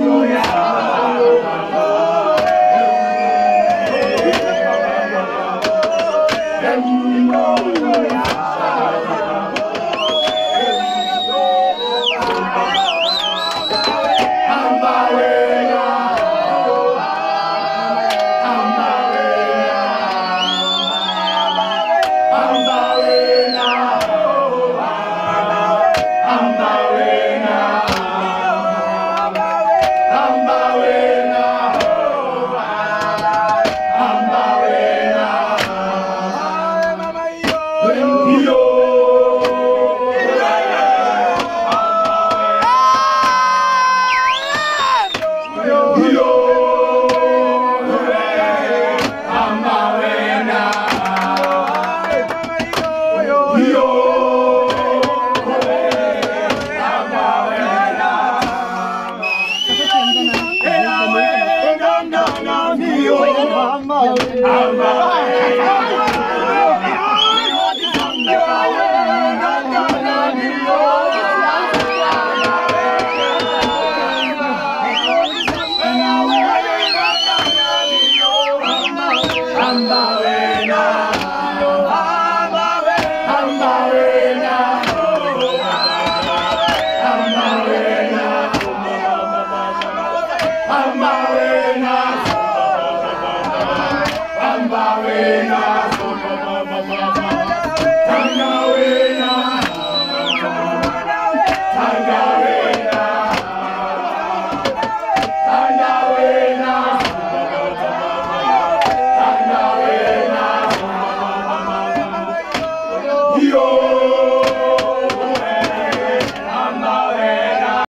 Lord. Jericho. Baby, oh, mama. Mama. Amarena. Tanga